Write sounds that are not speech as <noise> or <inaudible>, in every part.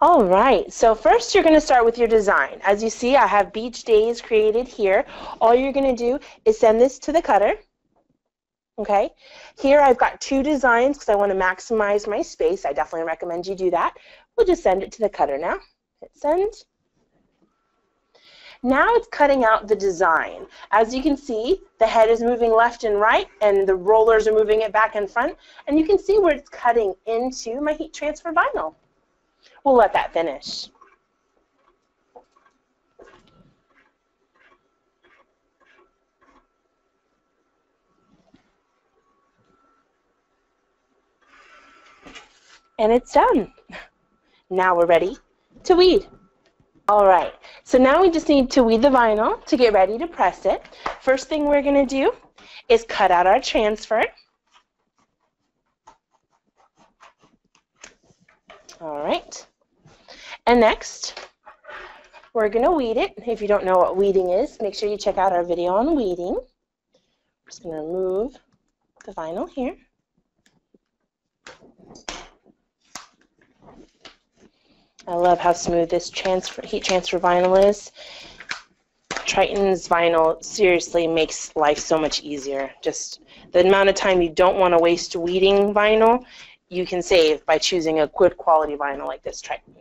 All right, so first you're going to start with your design. As you see, I have beach days created here. All you're going to do is send this to the cutter. Okay, here I've got two designs because I want to maximize my space. I definitely recommend you do that. We'll just send it to the cutter now. Hit send. Now it's cutting out the design. As you can see, the head is moving left and right, and the rollers are moving it back and front, and you can see where it's cutting into my heat transfer vinyl. We'll let that finish. And it's done. Now we're ready to weed. All right, so now we just need to weed the vinyl to get ready to press it. First thing we're going to do is cut out our transfer. All right. And next, we're going to weed it. If you don't know what weeding is, make sure you check out our video on weeding. I'm just going to remove the vinyl here. I love how smooth this transfer, heat transfer vinyl is. Triton's vinyl seriously makes life so much easier. Just the amount of time you don't want to waste weeding vinyl you can save by choosing a good quality vinyl like this Triton.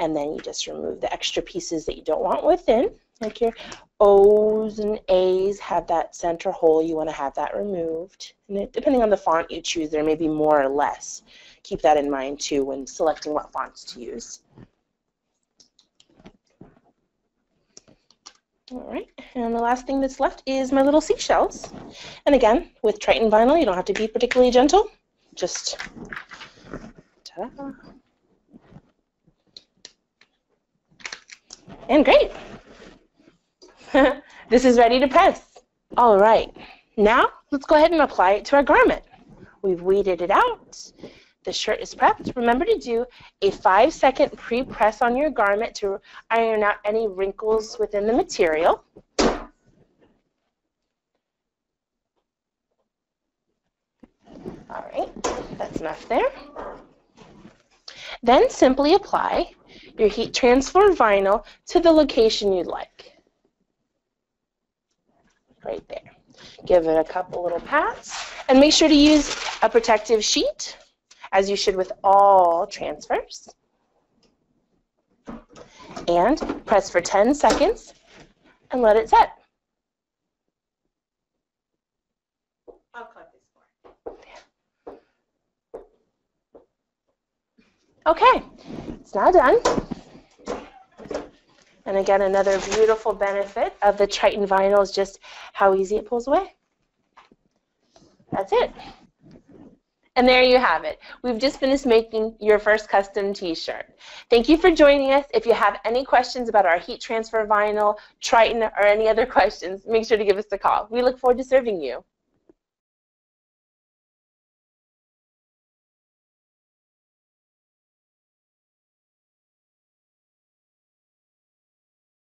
And then you just remove the extra pieces that you don't want within. Like your O's and A's have that center hole. You want to have that removed. And it, depending on the font you choose, there may be more or less. Keep that in mind too when selecting what fonts to use. All right, and the last thing that's left is my little seashells. And again, with Triton vinyl, you don't have to be particularly gentle just. And great. <laughs> this is ready to press. All right. Now, let's go ahead and apply it to our garment. We've weeded it out. The shirt is prepped. Remember to do a five second pre-press on your garment to iron out any wrinkles within the material. All right, that's enough there. Then simply apply your heat transfer vinyl to the location you'd like. Right there. Give it a couple little pats and make sure to use a protective sheet as you should with all transfers. And press for 10 seconds and let it set. Okay, it's now done. And again, another beautiful benefit of the Triton vinyl is just how easy it pulls away. That's it. And there you have it. We've just finished making your first custom t-shirt. Thank you for joining us. If you have any questions about our heat transfer vinyl, Triton, or any other <laughs> questions, make sure to give us a call. We look forward to serving you.